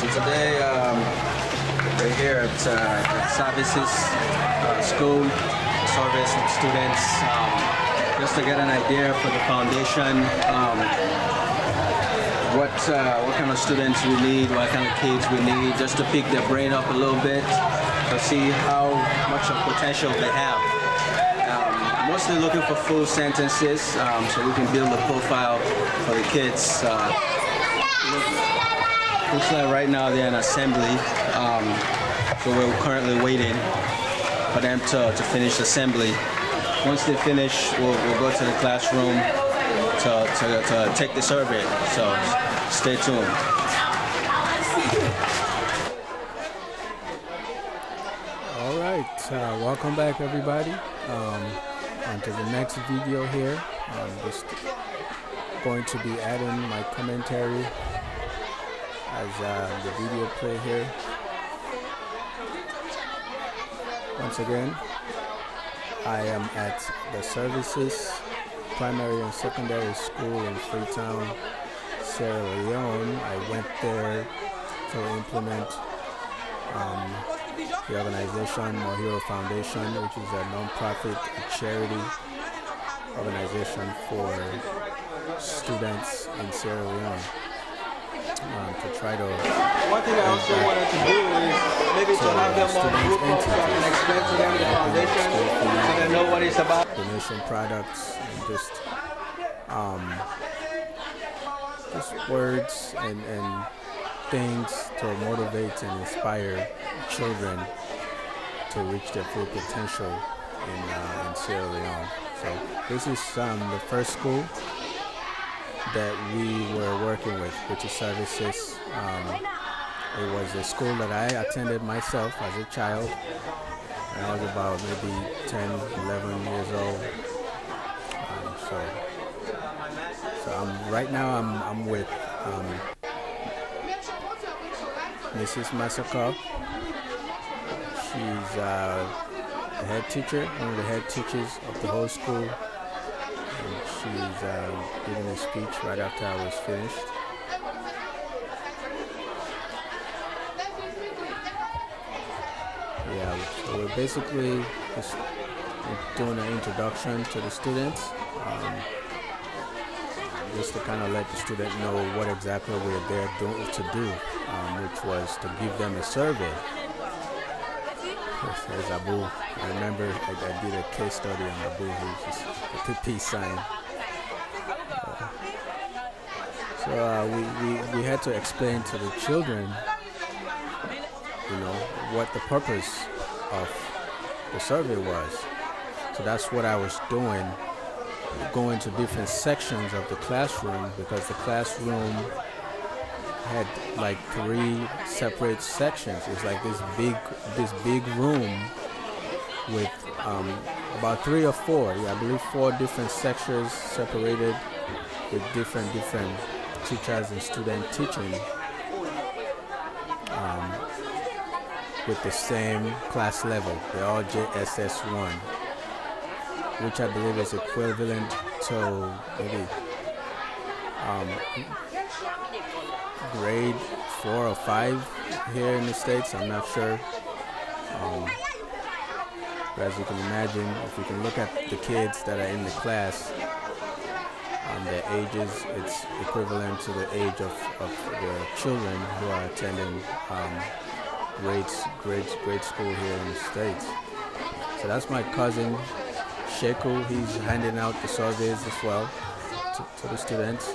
So today um, we're here at, uh, at Services uh, School, service with students, um, just to get an idea for the foundation, um, what uh, what kind of students we need, what kind of kids we need, just to pick their brain up a little bit, to see how much of potential they have. Mostly looking for full sentences, um, so we can build a profile for the kids. Uh, Looks like right now they're in assembly, um, so we're currently waiting for them to, to finish assembly. Once they finish, we'll, we'll go to the classroom to, to, to take the survey. So stay tuned. All right, uh, welcome back everybody. Um, on to the next video here. I'm just going to be adding my commentary as uh, the video play here. Once again, I am at the Services Primary and Secondary School in Freetown, Sierra Leone. I went there to implement um, the organization Murhero Foundation, which is a non-profit charity organization for students in Sierra Leone um, to try to One thing I also wanted to do is maybe to have them on group so I explain to them the foundation so they know what it's about. donation products and just um, just words and, and things to motivate and inspire children to reach their full potential in, uh, in Sierra Leone. So this is um, the first school that we were working with, which is services. Um, it was a school that I attended myself as a child. I was about maybe 10, 11 years old. Um, so, so I'm right now. I'm I'm with um, Mrs. Masako. She's uh, the head teacher, one of the head teachers of the whole school. And she's uh, giving a speech right after I was finished. Yeah, so we're basically just doing an introduction to the students, um, just to kind of let the student know what exactly we're there to do, um, which was to give them a survey. There's Abu. I remember I, I did a case study on Abu, who's just a peace sign. Uh, so uh, we, we, we had to explain to the children you know, what the purpose of the survey was. So that's what I was doing, going to different sections of the classroom because the classroom had like three separate sections. It's like this big, this big room with um, about three or four, yeah, I believe four different sections separated with different different teachers and student teaching. Um, with the same class level. They're all JSS1, which I believe is equivalent to maybe um, grade four or five here in the States. I'm not sure. Um, but as you can imagine, if you can look at the kids that are in the class, um, their ages, it's equivalent to the age of, of the children who are attending um, grade, grade, grade school here in the States. So that's my cousin, Sheku. He's handing out the surveys as well to, to the students.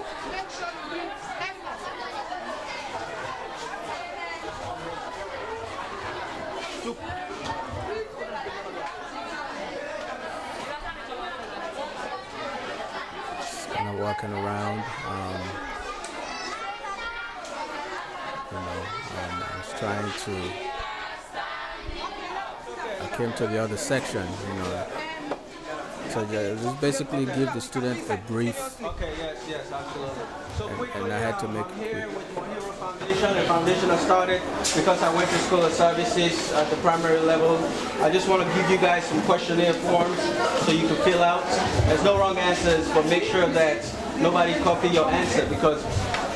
Kind of walking around. Um, you know, um, I was trying to. I came to the other section, you know, So just basically give the student a brief. Okay, yes, yes, absolutely. So And- quickly, and I had to make I'm here with Foundation. The foundation I started because I went to school of services at the primary level. I just want to give you guys some questionnaire forms so you can fill out. There's no wrong answers, but make sure that nobody copy your answer because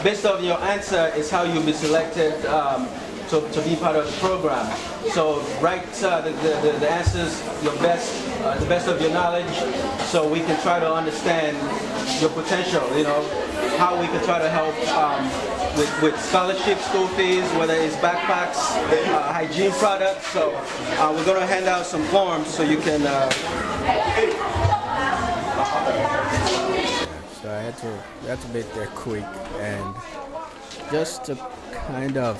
based on your answer is how you'll be selected um, to, to be part of the program. So write uh, the, the, the answers your best, uh, the best of your knowledge, so we can try to understand your potential. You know how we can try to help um, with, with scholarship, school fees, whether it's backpacks, uh, hygiene products. So uh, we're gonna hand out some forms so you can. Uh, So I had to I had to make that quick and just to kind of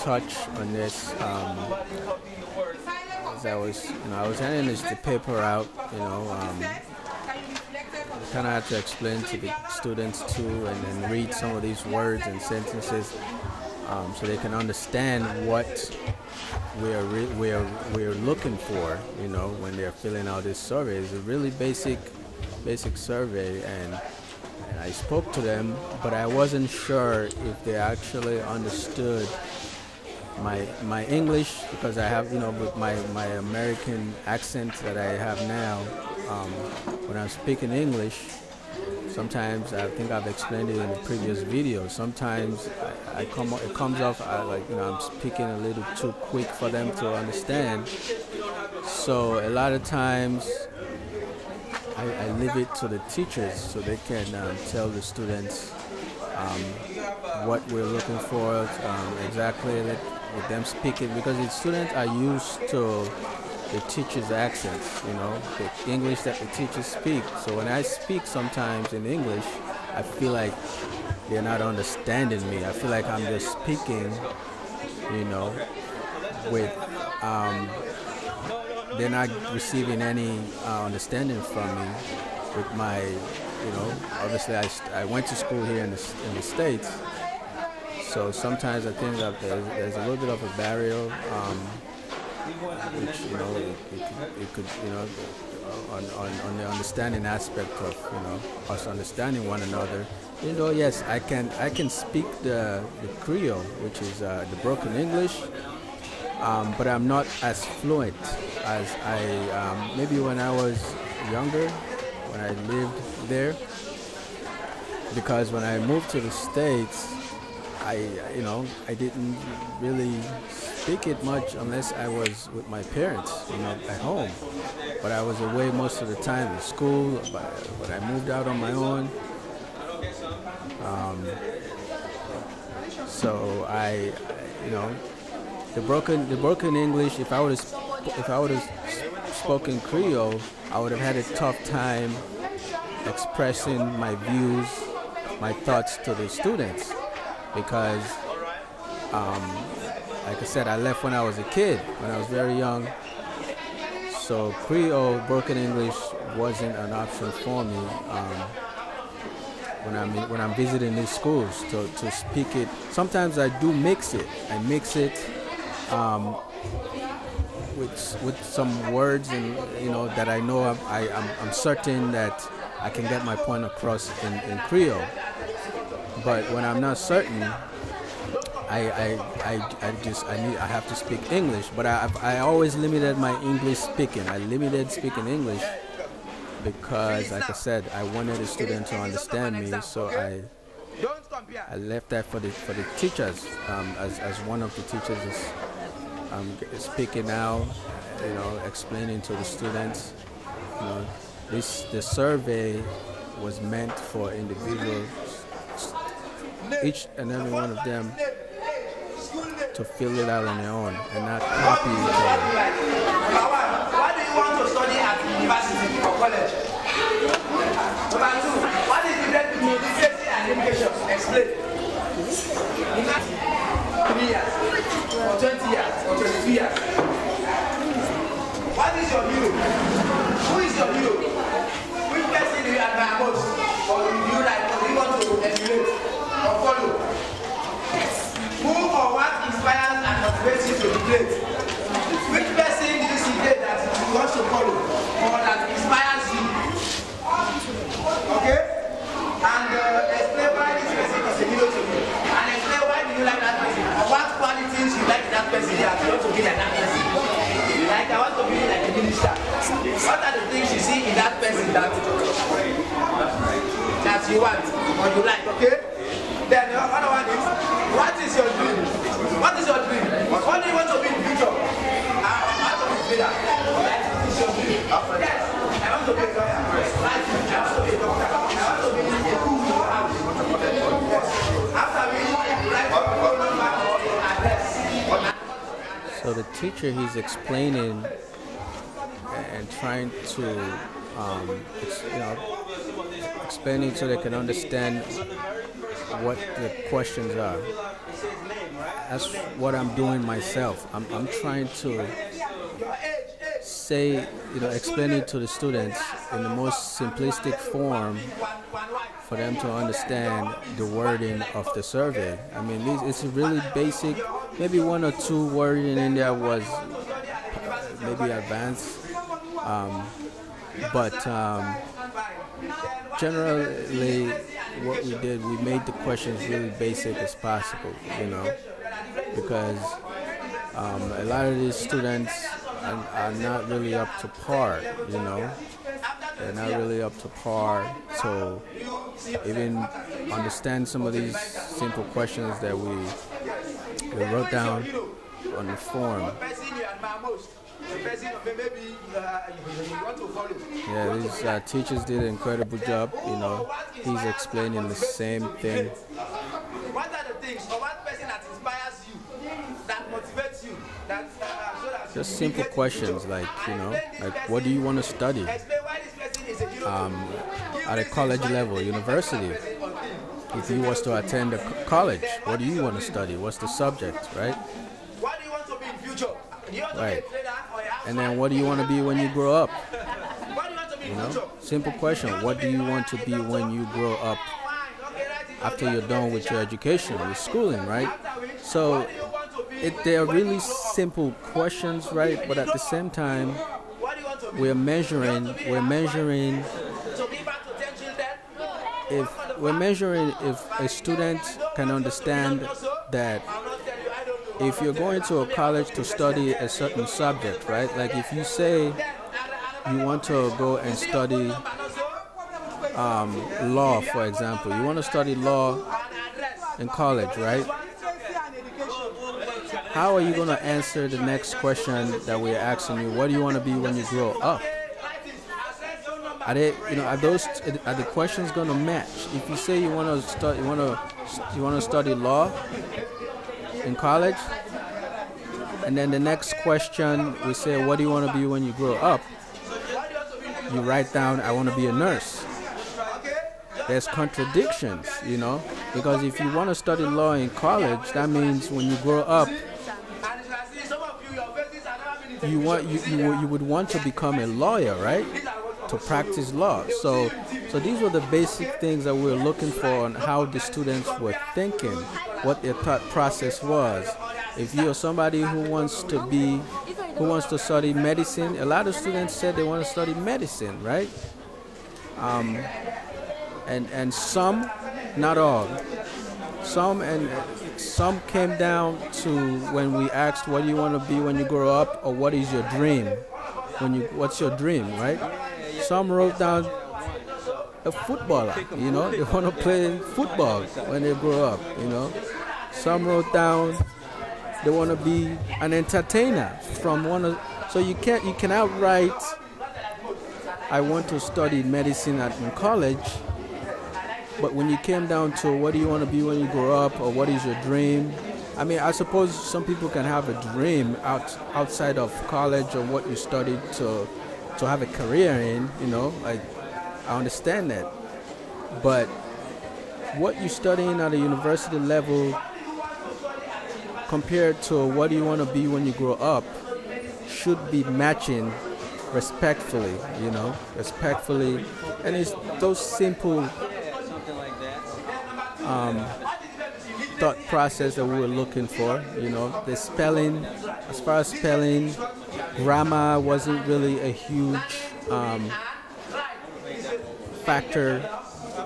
touch on this. Um, I was, you know, I was handing this the paper out. You know, um, kind of had to explain to the students too, and then read some of these words and sentences um, so they can understand what we're re- we're we're looking for. You know, when they're filling out this survey, it's a really basic basic survey, and I spoke to them, but I wasn't sure if they actually understood my my English because I have you know with my my American accent that I have now. Um, when I'm speaking English, sometimes I think I've explained it in the previous video. Sometimes I, I come it comes off I, like you know I'm speaking a little too quick for them to understand. So a lot of times I, I leave it to the teachers so they can um, tell the students um, what we're looking for um, exactly with, with them speaking because the students are used to the teacher's accents, you know, the English that the teachers speak. So when I speak sometimes in English, I feel like they're not understanding me. I feel like I'm just speaking, you know, with um, they're not receiving any uh, understanding from me with my, you know, obviously I, I went to school here in the, in the States. So sometimes I think that there's, there's a little bit of a barrier, um, which, you know, it, it, it could, you know, on, on, on the understanding aspect of, you know, us understanding one another. You know, yes, I can, I can speak the, the Creole, which is uh, the broken English, um, but I'm not as fluent as I um, maybe when I was younger, when I lived there. Because when I moved to the states, I you know I didn't really speak it much unless I was with my parents, you know, at home. But I was away most of the time in school. But I moved out on my own, um, so I, you know, the broken the broken English. If I would have if I would have spoken Creole, I would have had a tough time expressing my views, my thoughts to the students, because, um, like I said, I left when I was a kid, when I was very young. So Creole, broken English wasn't an option for me. Um, when I'm when I'm visiting these schools to, to speak it. Sometimes I do mix it. I mix it um, with with some words and you know that I know I'm, I, I'm, I'm certain that I can get my point across in, in Creole. But when I'm not certain, I, I, I, I just I need I have to speak English. But I I always limited my English speaking. I limited speaking English because, like I said, I wanted the student to understand me. So I I left that for the for the teachers. Um, as as one of the teachers is um, speaking now, you know, explaining to the students. You know, this the survey was meant for individuals, each and every one of them, to fill it out on their own and not copy each other. Number do you want to study at university or college? Number two, what is the difference between and education? Explain. Three years, or 20 years, or 22 years. What is your? Who is your? Which person do you admire most? Or do you like, or do you want to emulate makes you to be great. Which person do you see there that you want to follow or that inspires you? Okay? And uh, explain why this person is a hero to you. And explain why do you like that person or what qualities you like that person that you want to be like that person. Like I want to be like a minister. What are the things you see in that person that, that you want or you like, okay? Then the other one is, what is your dream? So the teacher, he's explaining and trying to, um, you know, explaining so they can understand what the questions are. That's what I'm doing myself. I'm, I'm trying to say, you know, explaining to the students in the most simplistic form for them to understand the wording of the survey. I mean, it's really basic. Maybe one or two wording in there was maybe advanced, um, but um, generally, what we did, we made the questions really basic as possible. You know, because um, a lot of these students are, are not really up to par. You know, they're not really up to par. to even understand some of these simple questions that we we wrote down on the form. Yeah, these uh, teachers did an incredible job. You know, he's explaining the same thing. What are the things or what person that inspires you, that motivates you, that uh, so that Just simple questions like, you know, like what do you want to study um, at a college level, university? If you was to attend a college, what do you want to study? What's the subject, right? What do you want to be in future? Do you want to Right. And then what do you want to be when you grow up? You know, simple question. What do you want to be when you grow up after you're done with your education, your schooling, right? So it, they are really simple questions, right? But at the same time, we're measuring, we're measuring To give back to 10 children? if we're measuring if a student can understand that if you're going to a college to study a certain subject, right? Like if you say you want to go and study um, law, for example, you want to study law in college, right? How are you going to answer the next question that we're asking you? What do you want to be when you grow up? Are they, you know, are those, are the questions going to match? If you say you want to start, you want to, you want to study law in college, and then the next question we say, what do you want to be when you grow up? You write down, I want to be a nurse. There's contradictions, you know, because if you want to study law in college, that means when you grow up, you want you, you, would- you would want to become a lawyer, right? To practice law. So so these were the basic things that we were looking for on how the students were thinking, what their thought process was. If you're somebody who wants to be who wants to study medicine, a lot of students said they want to study medicine, right? Um, and and some, not all, some and some came down to when we asked what do you want to be when you grow up or what is your dream? When you what's your dream right? Some wrote down a footballer you know? They want to play football when they grow up you know? Some wrote down they want to be an entertainer from one of so you can't you cannot write i want to study medicine at in college but when you came down to what do you want to be when you grow up or what is your dream? I mean, I suppose some people can have a dream out outside of college or what you studied to to have a career in, you know, like I understand that. But what you're studying at a university level compared to what do you want to be when you grow up should be matching respectfully, you know, respectfully. And it's those simple um, thought process that we were looking for. You know, the spelling, as far as spelling, grammar wasn't really a huge um, factor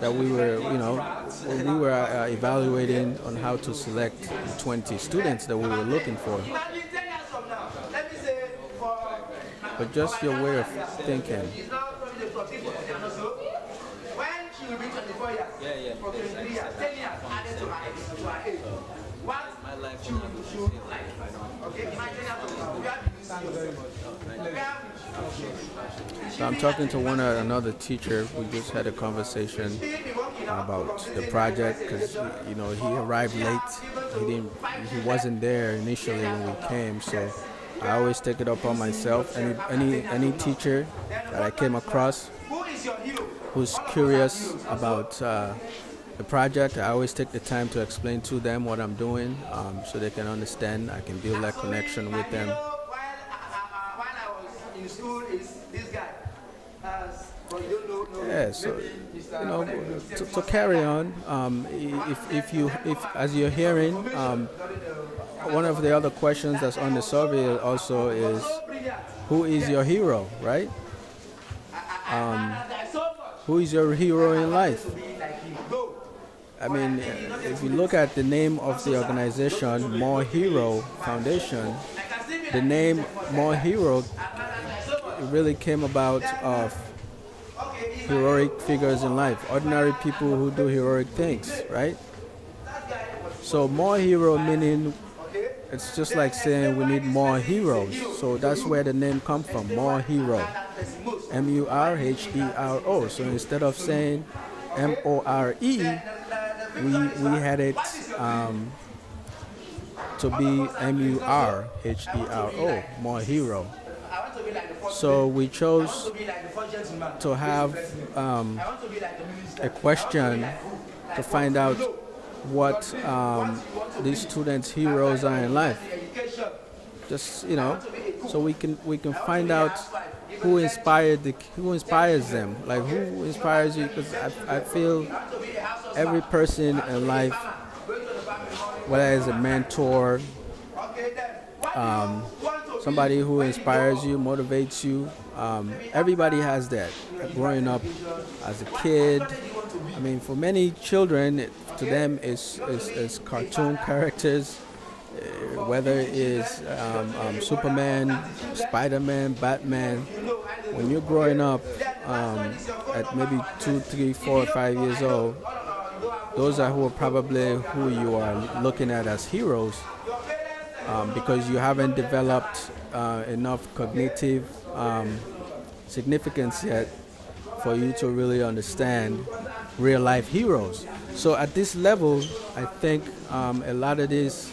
that we were, you know, we were uh, evaluating on how to select the 20 students that we were looking for. Imagine 10 years from now, let me say for But just your way of thinking. It's now probably the 14, 14 and also when she will be 24 years, Yeah, yeah. for 23 years, 10 years added to her age, to her age. What My life she will will not be the she same will look like. if I don't. Okay, imagine that to her. Where do you Where So I'm talking to one uh, another teacher. We just had a conversation about the project because you know he arrived late. He didn't. He wasn't there initially when we came. So I always take it upon myself. Any any any teacher that I came across who's curious about uh, the project, I always take the time to explain to them what I'm doing um, so they can understand. I can build that connection with them. Uh, uh, while I was in school, is this guy. Uh, but you know. Yeah, so you know, to, to carry on, um, if, if you if as you're hearing, um, one of the other questions that's on the survey also is, who is your hero, right? Um, who is your hero in life? I mean, if you look at the name of the organization, More Hero Foundation, the name More Hero really came about of heroic figures in life, ordinary people who do heroic things, right? So more hero meaning it's just like saying we need more heroes. So that's where the name comes from, more hero. M U R H E R O. So instead of saying M O R E, we we had it um, to be M U R H E R O, more hero. So we chose to have um, a question to find out what um, these students' heroes are in life. Just you know, so we can we can find out who inspired the who inspires them. Like who inspires you? Because I, I feel every person in life, whether it's a mentor, um, somebody who inspires you, motivates you. Um, everybody has that. Growing up as a kid, I mean, for many children, to them, it's, it's, it's cartoon characters, whether it's um, um, Superman, Spider-Man, Batman. When you're growing up um, at maybe two, three, four, five years old, those are who are probably who you are looking at as heroes um, because you haven't developed uh, enough cognitive um, significance yet for you to really understand real life heroes. So at this level, I think um, a lot of these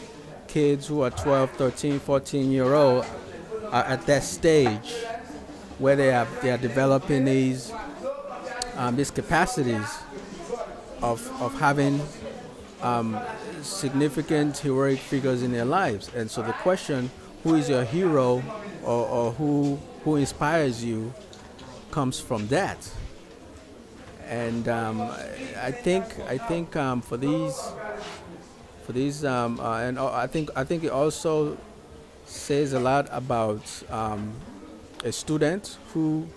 kids who are 12, 13, 14 year old are at that stage where they are they are developing these um, these capacities of of having um, significant heroic figures in their lives. And so the question, who is your hero or, or who who inspires you, comes from that. And um, I think I think um, for these for these um, uh, and uh, I think I think it also says a lot about um, a student who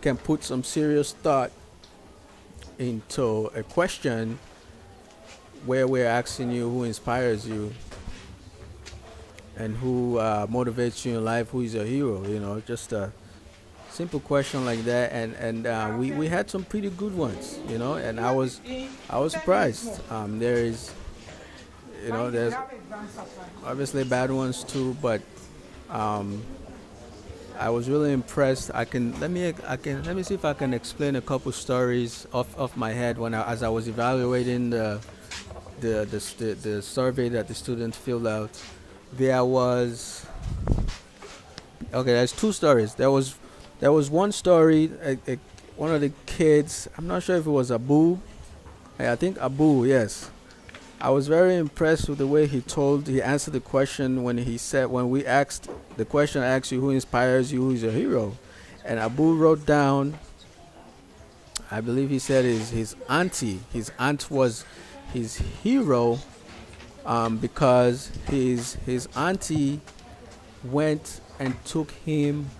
can put some serious thought into a question where we're asking you who inspires you and who uh, motivates you in life, who is your hero, you know, just a simple question like that. And, and uh, we, we had some pretty good ones, you know, and I was, I was surprised. Um, there is, you know, there's obviously bad ones too, but um, I was really impressed. I can let me I can let me see if I can explain a couple stories off off my head when I, as I was evaluating the the, the the the survey that the students filled out. There was okay. There's two stories. There was there was one story. A, a, one of the kids. I'm not sure if it was Abu. I think Abu. Yes. I was very impressed with the way he told, he answered the question when he said, when we asked, the question asked you who inspires you, who is your hero? And Abu wrote down, I believe he said his, his auntie, his aunt was his hero um, because his, his auntie went and took him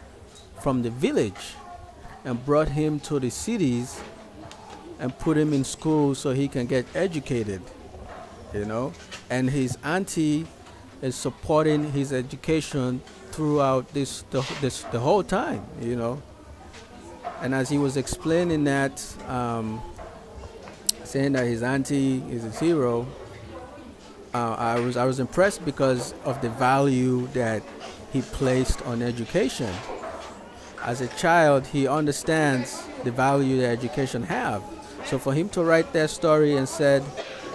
from the village and brought him to the cities and put him in school so he can get educated you know and his auntie is supporting his education throughout this the, this the whole time you know And as he was explaining that, um, saying that his auntie is his hero, uh, I was I was impressed because of the value that he placed on education. As a child, he understands the value that education have. So for him to write that story and said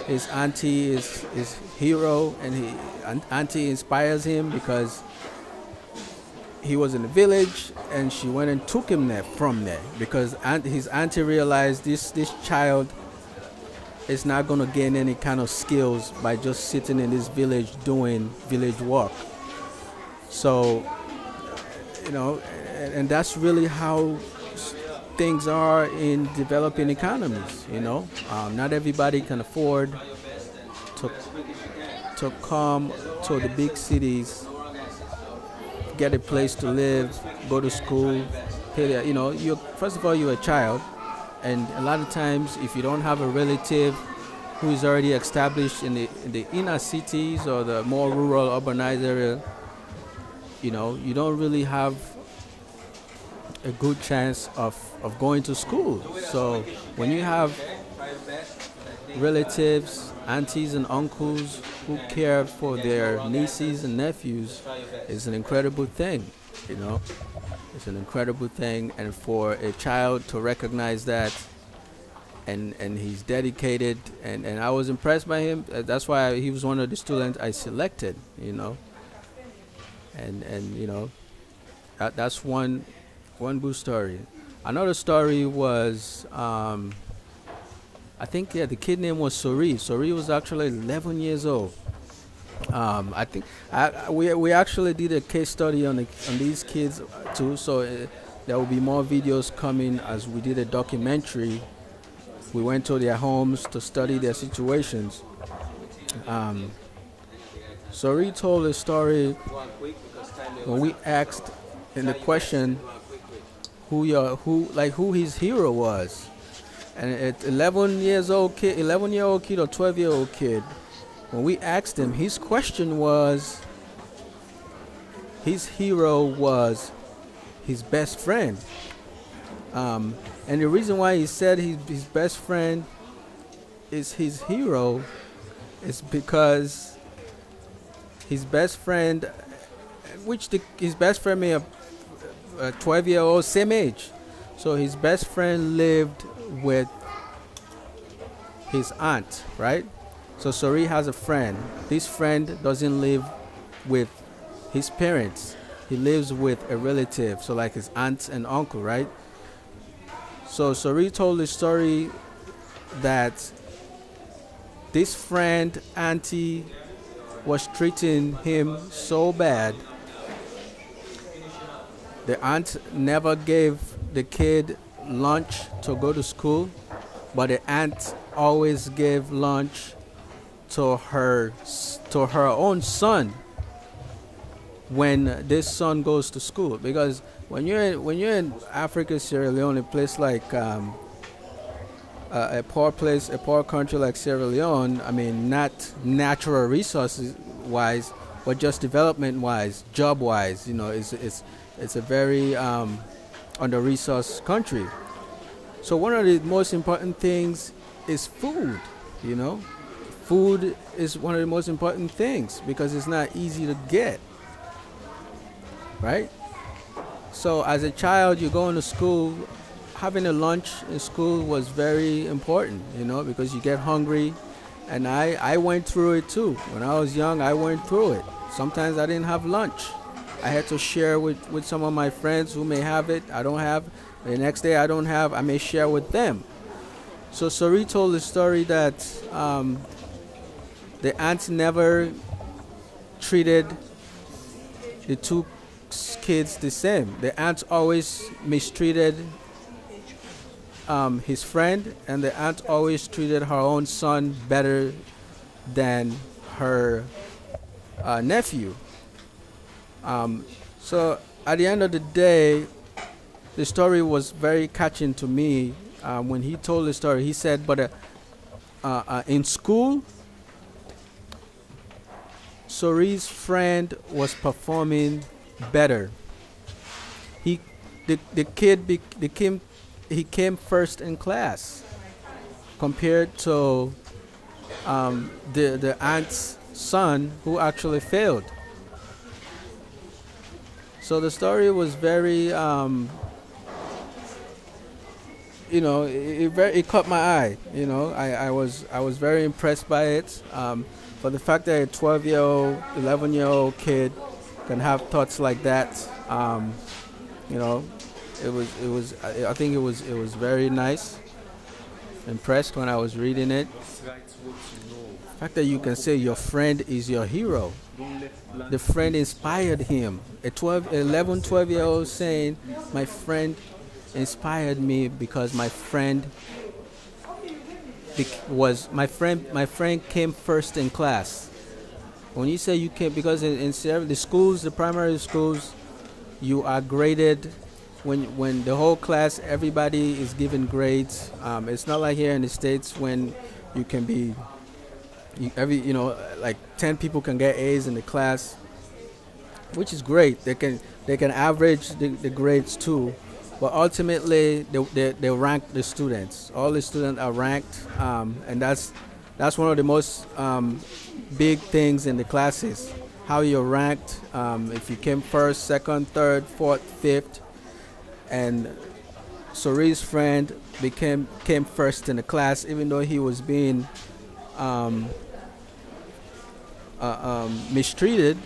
his auntie is his hero and he auntie inspires him because he was in the village and she went and took him there from there. Because aunt, his auntie realized this this child is not going to gain any kind of skills by just sitting in this village doing village work. So you know and, and that's really how things are in developing economies you know? Um, not everybody can afford to to come to the big cities get a place to live, go to school, their, you know, you first of all you're a child, and a lot of times if you don't have a relative who is already established in the in the inner cities or the more rural urbanized area, you know, you don't really have a good chance of, of going to school. So when you have relatives, aunties and uncles who care for their nieces and nephews it's an incredible thing, you know. It's an incredible thing, and for a child to recognize that, and and he's dedicated, and and I was impressed by him. Uh, that's why he was one of the students I selected, you know. And and you know, that that's one one Abu story. Another story was. Um, I think yeah, the kid name was Sori. Sori was actually 11 years old. Um, I think I, we we actually did a case study on the, on these kids too. So uh, there will be more videos coming as we did a documentary. We went to their homes to study their situations. Um, Sori told a story when we asked in the question who your who like who his hero was. And at 11 years old kid 11 year old kid or 12 year old kid when we asked him his question was his hero was his best friend. Um, and the reason why he said his, his best friend is his hero is because his best friend which the, his best friend may have a 12 year old same age so his best friend lived with his aunt, right? So Sori has a friend. This friend doesn't live with his parents. He lives with a relative, so like his aunt and uncle, right? So Sori told the story that this friend, auntie, was treating him so bad. The aunt never gave the kid lunch to go to school, but the aunt always gave lunch to her to her own son when this son goes to school. Because when you're in, when you're in Africa, Sierra Leone, a place like um, uh, a poor place, a poor country like Sierra Leone, I mean, not natural resources wise, but just development wise, job wise, you know, it's it's it's a very um, under resourced country. So one of the most important things is food, you know. Food is one of the most important things because it's not easy to get. Right? So as a child you're going to school, having a lunch in school was very important, you know, because you get hungry and I, I went through it too. When I was young I went through it. Sometimes I didn't have lunch. I had to share with, with some of my friends who may have it. I don't have. The next day I don't have. I may share with them. So Sori told the story that um, the aunt never treated the two kids the same. The aunt always mistreated um, his friend, and the aunt always treated her own son better than her uh, nephew. Um, so at the end of the day, the story was very catching to me um, when he told the story, he said, but uh, uh, uh, in school, Sori's friend was performing better. He the, the kid be, the came, he came first in class compared to um, the the aunt's son who actually failed. So the story was very, um, you know, it, it, very, it caught my eye. You know, I, I was I was very impressed by it. Um, for the fact that a 12 year old, 11 year old kid can have thoughts like that, um, you know, it was it was I, I think it was it was very nice. Impressed when I was reading it. The fact that you can say your friend is your hero. The friend inspired him. A 12, 11, 12 year old saying, My friend inspired me because my friend was my friend my friend came first in class. When you say you came because in, in the schools the primary schools you are graded. When when the whole class everybody is given grades um, it's not like here in the states when you can be you, every you know like 10 people can get A's in the class which is great. They can they can average the, the grades too but ultimately they, they, they, rank the students. All the students are ranked um, and that's that's one of the most um, big things in the classes. How you're ranked um, if you came first second third fourth fifth. And Sori's friend became came first in the class even though he was being um, uh, um, mistreated,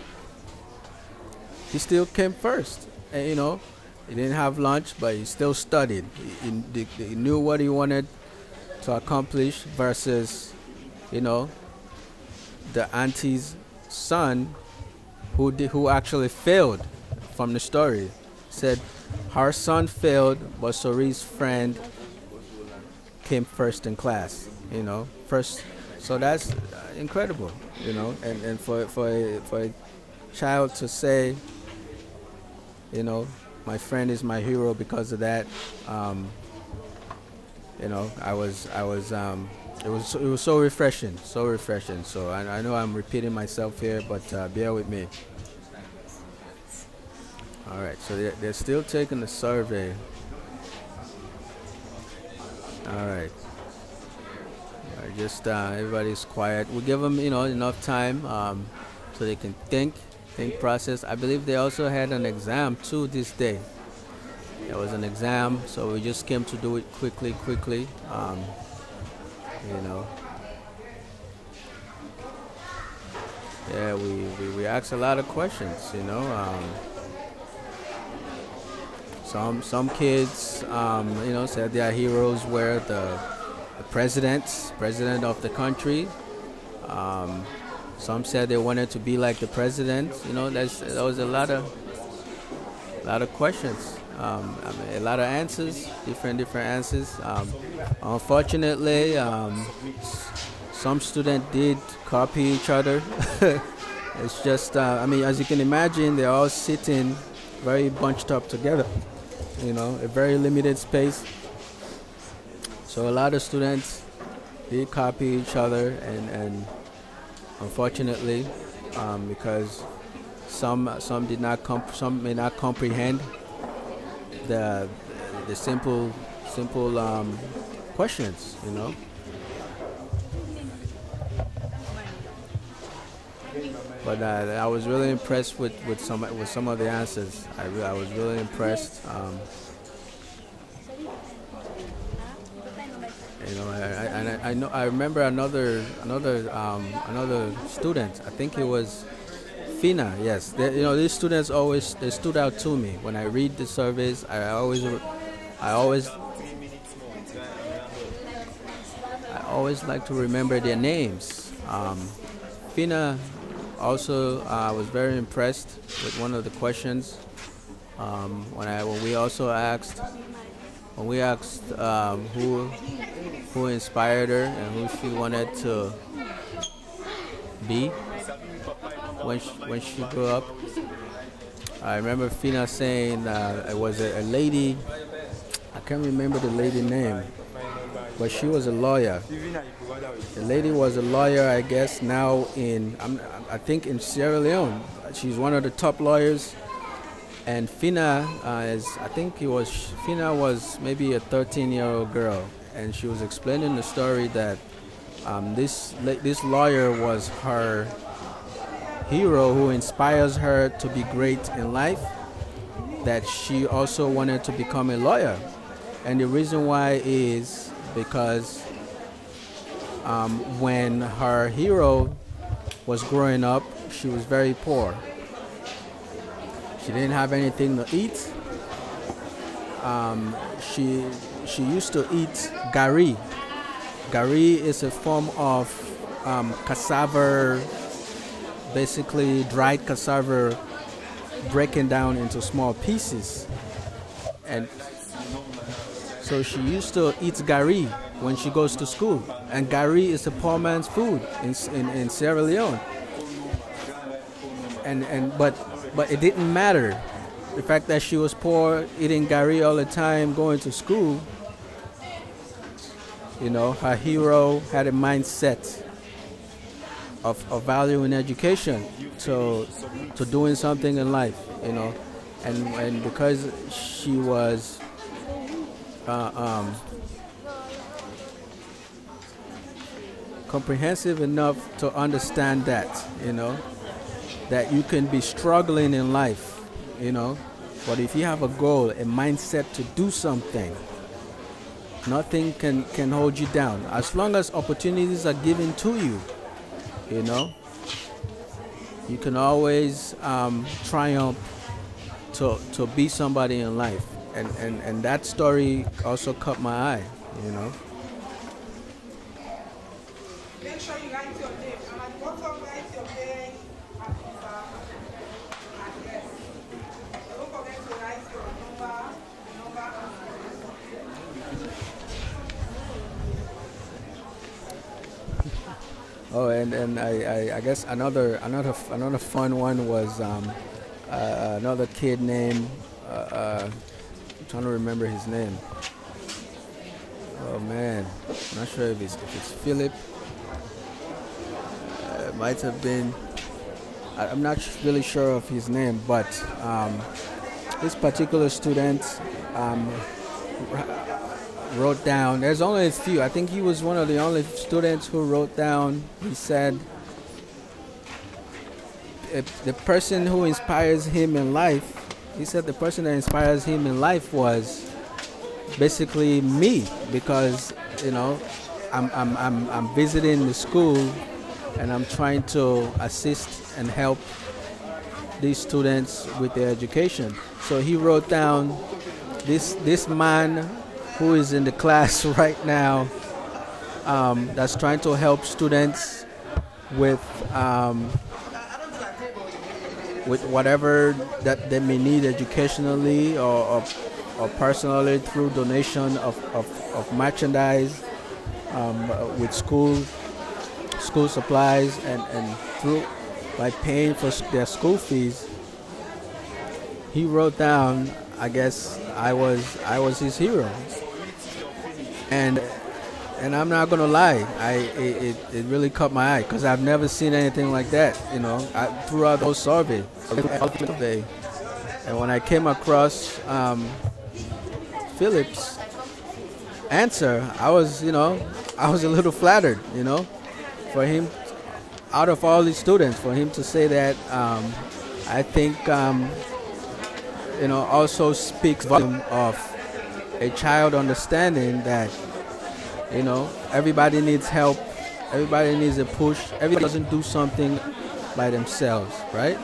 he still came first. And you know, he didn't have lunch, but he still studied. He, he, he knew what he wanted to accomplish versus, you know, the auntie's son who who actually failed from the story. Said her son failed, but Sori's friend came first in class. You know, first. So that's incredible you know, and, and for for a, for a child to say, you know, my friend is my hero because of that. Um, you know, I was I was um, it was it was so refreshing, so refreshing. So I, I know I'm repeating myself here, but uh, bear with me. All right, so they're, they're still taking the survey. All right just uh, everybody's quiet. We give them, you know, enough time um, so they can think, think, process. I believe they also had an exam too this day. There was an exam, so we just came to do it quickly, quickly. Um, you know. Yeah, we, we, we asked a lot of questions, you know. Um, some some kids, um, you know, said their heroes were the the president, president of the country. Um, some said they wanted to be like the president. You know, there's, there was a lot of, a lot of questions. Um, I mean, a lot of answers, different different answers. Um, unfortunately, um, some students did copy each other. it's just, uh, I mean, as you can imagine, they're all sitting very bunched up together. You know, a very limited space. So a lot of students did copy each other, and, and unfortunately, um, because some some did not comp- some may not comprehend the the simple simple um, questions, you know. But uh, I was really impressed with, with some with some of the answers. I, re- I was really impressed. Um, You know, I, I, I, know I remember another another um, another student. I think it was Fina. Yes, they, you know these students always they stood out to me when I read the surveys. I always I always I always like to remember their names. Um, Fina also uh, was very impressed with one of the questions um, when I when we also asked when we asked um, who who inspired her and who she wanted to be when she, when she grew up. I remember Fina saying uh, it was a, a lady. I can't remember the lady name, but she was a lawyer. The lady was a lawyer, I guess, now in I'm, I think in Sierra Leone. She's one of the top lawyers and Fina uh, is I think he was Fina was maybe a 13 year old girl, and she was explaining the story that um, this this lawyer was her hero who inspires her to be great in life. That she also wanted to become a lawyer, and the reason why is because um, when her hero was growing up, she was very poor. She didn't have anything to eat. Um, she she used to eat gari. Gari is a form of um, cassava, basically dried cassava, breaking down into small pieces. And so she used to eat gari when she goes to school. And gari is a poor man's food in, in, in Sierra Leone. And, and but but it didn't matter. The fact that she was poor, eating gari all the time, going to school. You know, her hero had a mindset of, of valuing education to to doing something in life. You know, and and because she was uh, um, comprehensive enough to understand that, you know, that you can be struggling in life, you know, but if you have a goal, a mindset to do something, nothing can, can hold you down. As long as opportunities are given to you, you know, you can always um, triumph to, to be somebody in life. And, and, and that story also caught my eye, you know. Oh, and, and I, I, I guess another another another fun one was um, uh, another kid named uh, uh, I'm trying to remember his name. Oh man, I'm not sure if it's if it's Philip. Uh, it might have been. I, am not really sure of his name, but um, this particular student um, wrote down. There's only a few. I think he was one of the only students who wrote down. He said, if "The person who inspires him in life." He said the person that inspires him in life was basically me because you know I'm I'm I'm, I'm visiting the school and I'm trying to assist and help these students with their education. So he wrote down this this man who is in the class right now um, that's trying to help students with um, with whatever that they may need educationally or, or, or personally through donation of, of, of merchandise um, with school school supplies and, and through by paying for their school fees. He wrote down I guess I was I was his hero and and I'm not gonna lie, I it, it, it really caught my eye because I've never seen anything like that. You know, I, throughout those survey, and when I came across um, Philip's answer, I was you know I was a little flattered. You know, for him, out of all these students, for him to say that, um, I think um, you know also speaks volume of a child understanding that you know everybody needs help. Everybody needs a push. Everybody doesn't do something by themselves right?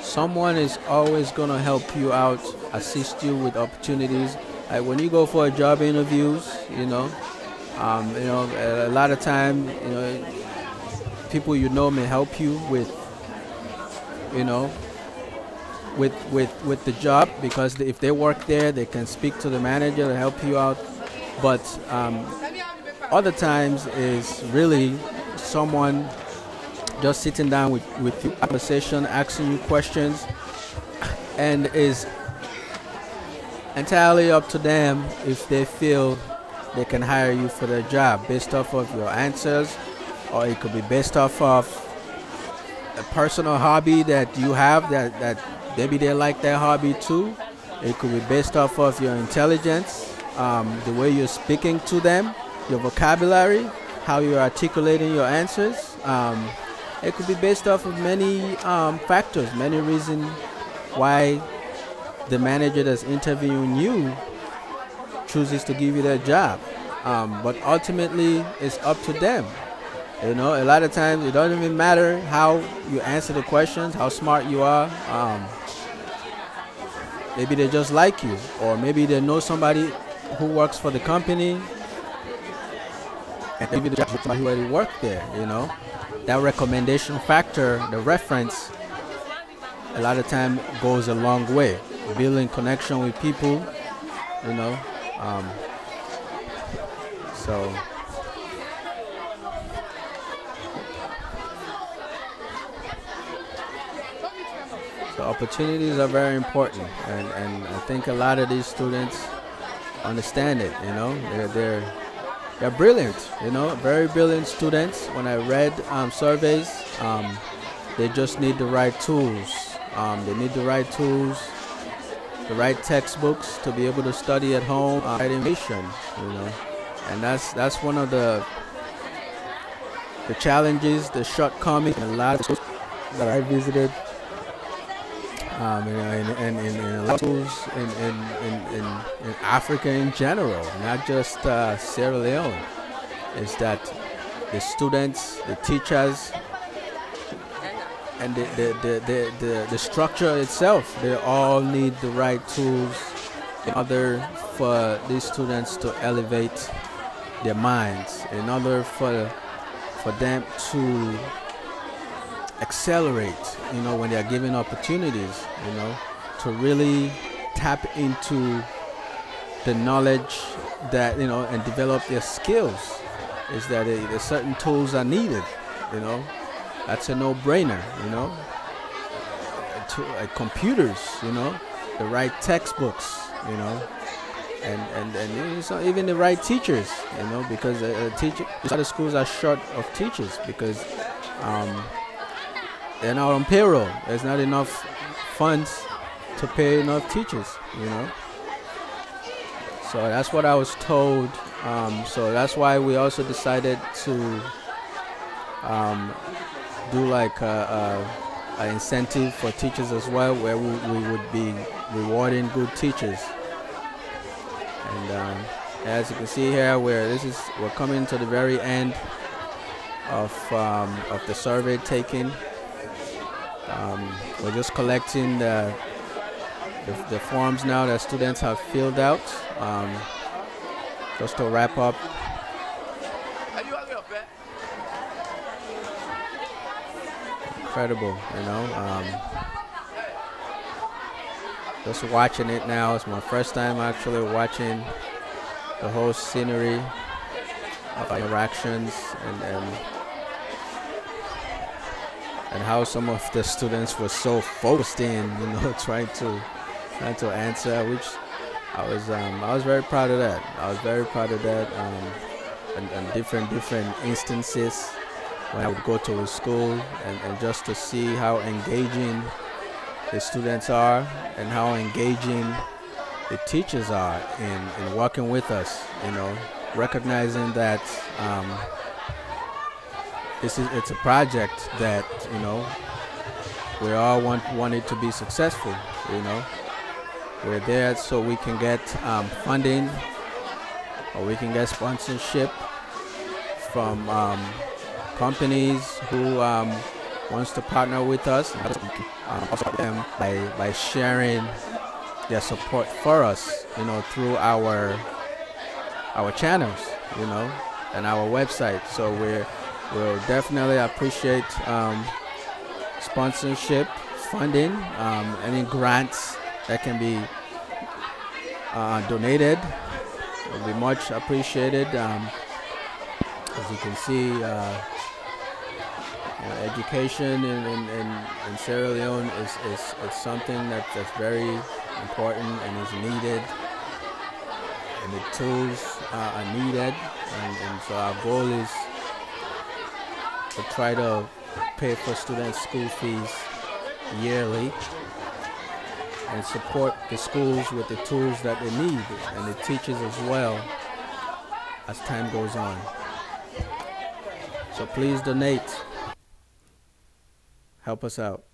Someone is always going to help you out assist you with opportunities. Like when you go for a job interviews you know um, you know a lot of time you know people you know may help you with you know with with with the job because if they work there, they can speak to the manager to help you out. But um, other times is really someone just sitting down with with you, conversation, asking you questions, and is entirely up to them if they feel they can hire you for their job based off of your answers, or it could be based off of a personal hobby that you have that that maybe they like that hobby too. It could be based off of your intelligence, um, the way you're speaking to them, your vocabulary, how you're articulating your answers. Um, it could be based off of many um, factors, many reasons why the manager that's interviewing you chooses to give you that job. Um, but ultimately, it's up to them. You know, a lot of times it doesn't even matter how you answer the questions, how smart you are. Um, maybe they just like you, or maybe they know somebody who works for the company, maybe the job somebody who already worked there. You know, that recommendation factor, the reference, a lot of time goes a long way. Building connection with people, you know. Um, so. Opportunities are very important, and, and I think a lot of these students understand it. You know, they're they're they're brilliant. You know, very brilliant students. When I read um, surveys, um, they just need the right tools. Um, they need the right tools, the right textbooks to be able to study at home. Uh, right information, you know, and that's that's one of the the challenges, the shortcomings in a lot of schools that I visited um, you know, in, in, in, in in, in, Africa in general, not just uh, Sierra Leone, is that the students, the teachers, and the, the, the, the, the, the structure itself, they all need the right tools in order for these students to elevate their minds, in order for, for them to accelerate, you know, when they are given opportunities, you know, to really tap into the knowledge that, you know, and develop their skills is that a, certain tools are needed, you know. That's a no-brainer, you know. To, uh, computers, you know, the right textbooks, you know, and and and so even the right teachers, you know, because a, a teacher, a lot of schools are short of teachers because um, they're not on payroll. There's not enough funds to pay enough teachers, you know. So that's what I was told. Um, so that's why we also decided to um, do like a, a, a, incentive for teachers as well, where we, we would be rewarding good teachers. And um, as you can see here, where this is, we're coming to the very end of um, of the survey taking. Um, we're just collecting the, the, the, forms now that students have filled out. Um, just to wrap up. Incredible, you know. Um, just watching it now. It's my first time actually watching the whole scenery of interactions and, and and how some of the students were so focused in, you know, trying to trying to answer, which I was um, I was very proud of that. I was very proud of that. Um, and, and, different different instances when I would go to a school and, and just to see how engaging the students are and how engaging the teachers are in, in working with us, you know, recognizing that um, this is it's a project that you know we all want wanted to be successful. You know, we're there so we can get um, funding or we can get sponsorship from um, companies who um, wants to partner with us. Um, by by sharing their support for us. You know, through our our channels. You know, and our website. So we're We'll definitely appreciate um, sponsorship, funding, um, any grants that can be uh, donated will be much appreciated. Um, as you can see, uh, know, education in, in, in, Sierra Leone is, is, is something that, that's very important and is needed. And the tools uh, are needed. And, and so our goal is to try to pay for students' school fees yearly. and support the schools with the tools that they need and the teachers as well as time goes on. So please donate. Help us out.